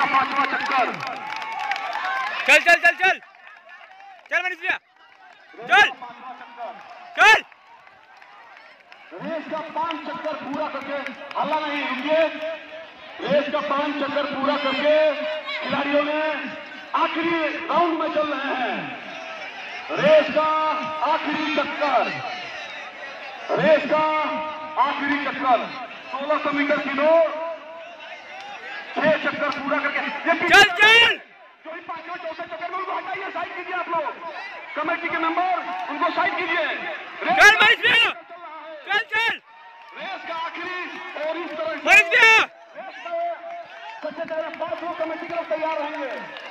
का पांचवा चक्कर। चल चल चल चल। चल मनीष भैया। चल। चल। रेस का पाँच चक्कर पूरा करके हल्ला नहीं रुकिए रेस का पाँच चक्कर पूरा करके खिलाड़ियों ने आखिरी राउंड में चल रहे हैं। रेस का आखिरी चक्कर। रेस का आखिरी चक्कर। 1600 मीटर की दौड़ छह चक्कर पूरा करके ये पीछे- चल चल जो भी पांचवा चौथा चक्कर में उनको हटाइए साइड कीजिए आप लोग कमेटी के मेंबर उनको साइड कीजिए। चल भैया चल चल रेस का आखिरी और इस तरह से भैया रेस में सच्चे तेरे पाँच लोग कमेटी के लोग तैयार रहेंगे